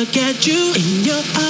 look at you in your eyes.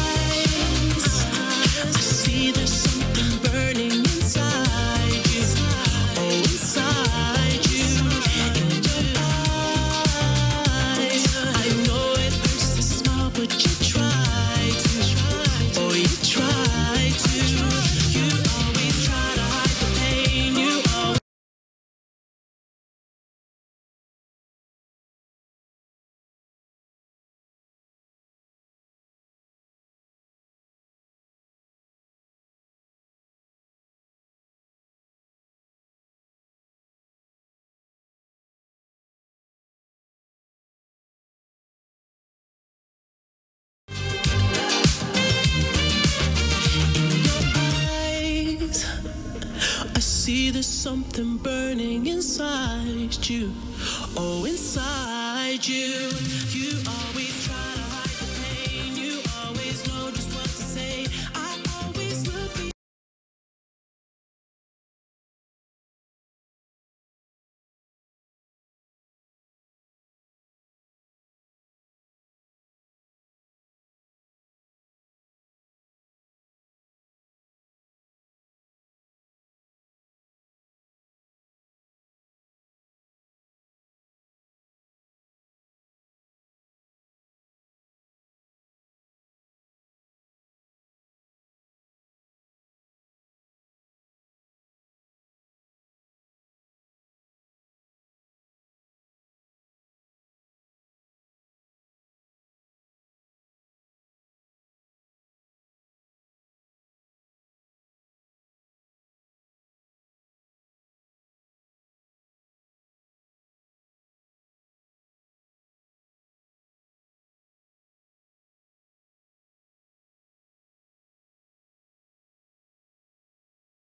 see there's something burning inside you. Oh, inside you, you always.